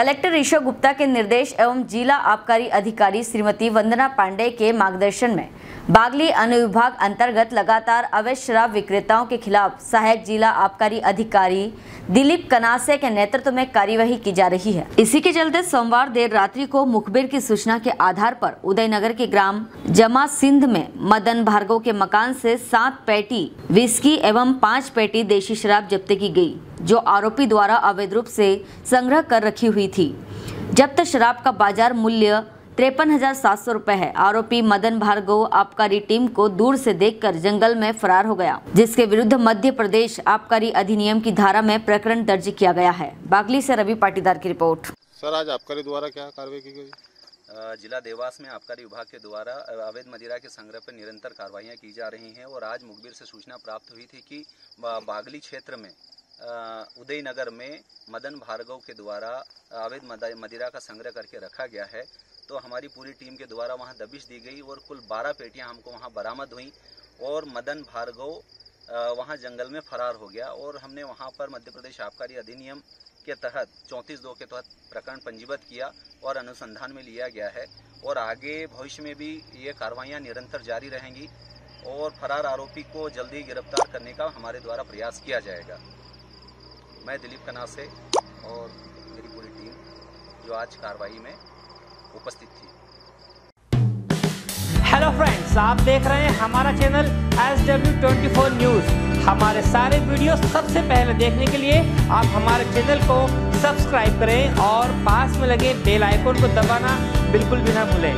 Collector Rishabh Gupta के निर्देश एवं जिला आबकारी अधिकारी श्रीमती वंदना पांडे के मार्गदर्शन में। बागली अनुविभाग अंतर्गत लगातार अवैध शराब विक्रेताओं के खिलाफ सहायक जिला आबकारी अधिकारी दिलीप कनासे के नेतृत्व में कार्यवाही की जा रही है। इसी के चलते सोमवार देर रात्रि को मुखबिर की सूचना के आधार पर उदयनगर के ग्राम जमा सिंध में मदन भार्गव के मकान से सात पेटी विस्की एवं पाँच पेटी देशी शराब जब्त की गई जो आरोपी द्वारा अवैध रूप से संग्रह कर रखी हुई थी। जब्त शराब का बाज़ार मूल्य तिरपन हज़ार सात सौ रूपए है। आरोपी मदन भार्गव आबकारी टीम को दूर से देखकर जंगल में फरार हो गया जिसके विरुद्ध मध्य प्रदेश आबकारी अधिनियम की धारा में प्रकरण दर्ज किया गया है। बागली से रवि पाटीदार की रिपोर्ट। सर आज आबकारी द्वारा क्या कार्रवाई की गई? जिला देवास में आबकारी विभाग के द्वारा अवैध मदिरा के संग्रह पर निरंतर कार्रवाइयाँ की जा रही हैं और आज मुखबिर से सूचना प्राप्त हुई थी कि बागली क्षेत्र में उदयनगर में मदन भार्गव के द्वारा अवैध मदिरा का संग्रह करके रखा गया है। तो हमारी पूरी टीम के द्वारा वहाँ दबिश दी गई और कुल 12 पेटियाँ हमको वहाँ बरामद हुई और मदन भार्गव वहाँ जंगल में फरार हो गया और हमने वहाँ पर मध्य प्रदेश आबकारी अधिनियम के तहत चौंतीस दो के तहत प्रकरण पंजीबद्ध किया और अनुसंधान में लिया गया है और आगे भविष्य में भी ये कार्रवाइयाँ निरंतर जारी रहेंगी और फरार आरोपी को जल्दी गिरफ़्तार करने का हमारे द्वारा प्रयास किया जाएगा। मैं दिलीप कनासे और मेरी पूरी टीम जो आज कार्रवाई में उपस्थित थी। हेलो फ्रेंड्स आप देख रहे हैं हमारा channel S W twenty four news हमारे सारे वीडियो सबसे पहले देखने के लिए आप हमारे चैनल को सब्सक्राइब करें और पास में लगे बेल आइकन को दबाना बिल्कुल भी ना भूलें।